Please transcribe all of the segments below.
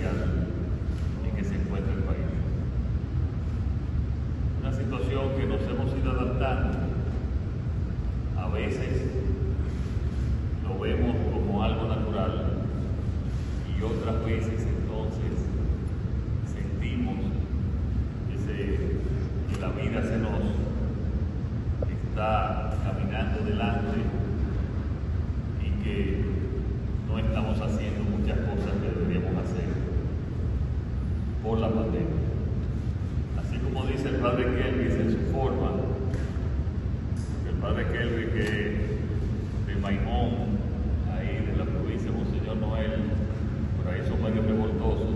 en que se encuentra el país. Una situación que nos hemos ido adaptando. A veces lo vemos como algo natural y otras veces entonces sentimos que, que la vida se nos está caminando delante y que no estamos haciendo Así como dice el padre Kelvis en su forma, el padre Kelvis que de Maimón, ahí de la provincia de Monseñor Noel, por ahí son medio revoltosos.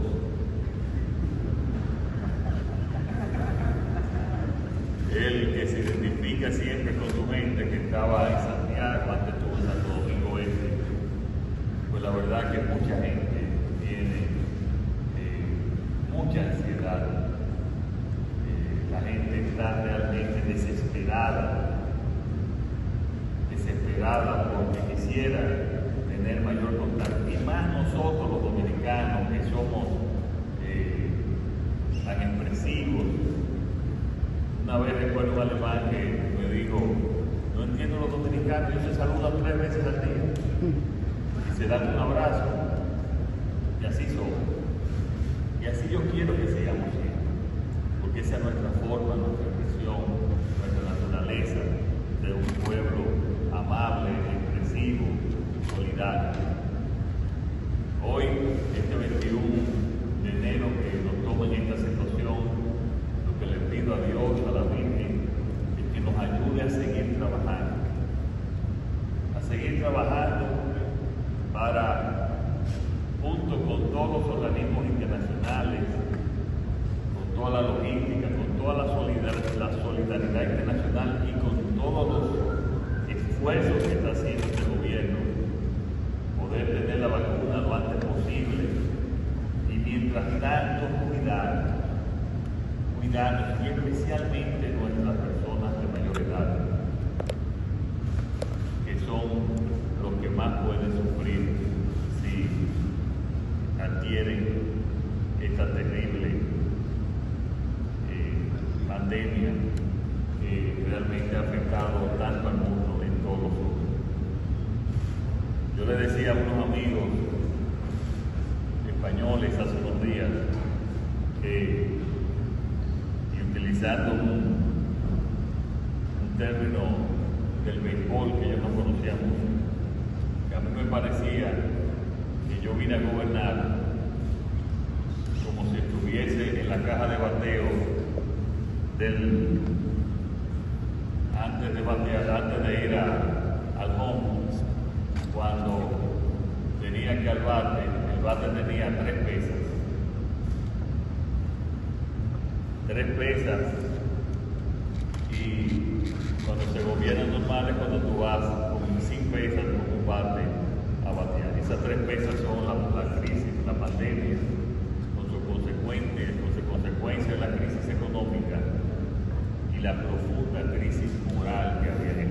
Él que se identifica siempre con su mente que estaba en Santiago, antes estuvo en Santo Domingo Este, pues la verdad que mucha gente tiene eh, mucha ansiedad. Eh, la gente realmente desesperada, desesperada porque quisiera tener mayor contacto. Y más nosotros los dominicanos que somos eh, tan expresivos. Una vez recuerdo un alemán que me dijo, no entiendo los dominicanos, ellos se saludan tres veces al día y se dan un abrazo. Y así somos. Y así yo quiero que seamos siempre, porque esa es nuestra forma, de un pueblo amable, expresivo, solidario. Hoy, este 21 de enero que nos toma en esta situación, lo que le pido a Dios, a la Virgen, es que nos ayude a seguir trabajando, a seguir trabajando para, junto con todos los organismos internacionales, con toda la logística, con toda la solidaridad, la solidaridad internacional y con todos los esfuerzos que está haciendo este gobierno, poder tener la vacuna lo antes posible y mientras tanto cuidar, cuidar y especialmente nuestras personas de mayor edad, que son los que más pueden sufrir si adquieren esta terrible eh, pandemia que realmente ha afectado tanto al mundo en todos los rubros. Yo le decía a unos amigos españoles hace unos días que, y utilizando un, término del béisbol que yo no conocía mucho, que a mí me parecía que yo vine a gobernar como si estuviese en la caja de bateo del antes de batear, antes de ir al home, cuando tenía que al bate, el bate tenía tres pesas. Tres pesas. Y cuando se gobierna normal es cuando tú vas con sin pesas con un bate a batear. Esas tres pesas son la, la crisis, la pandemia, con su consecuencia, con su consecuencia la crisis económica y la profunda crisis moral que había.